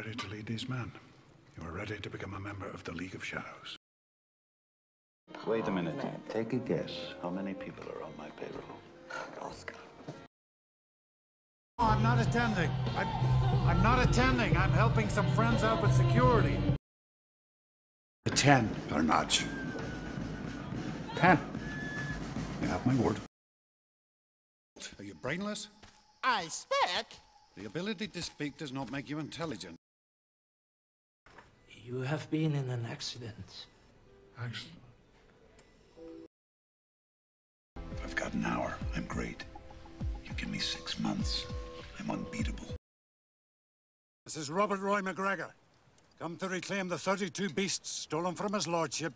ready to lead these men. You are ready to become a member of the League of Shadows. Wait a minute. Take a guess. How many people are on my payroll? Oscar. Oh, I'm not attending. I'm, I'm not attending. I'm helping some friends out with security. The ten are not. Ten. You have my word. Are you brainless? I speak. The ability to speak does not make you intelligent. You have been in an accident. Accident? I've got an hour. I'm great. You give me six months. I'm unbeatable. This is Robert Roy MacGregor. Come to reclaim the 32 beasts stolen from his lordship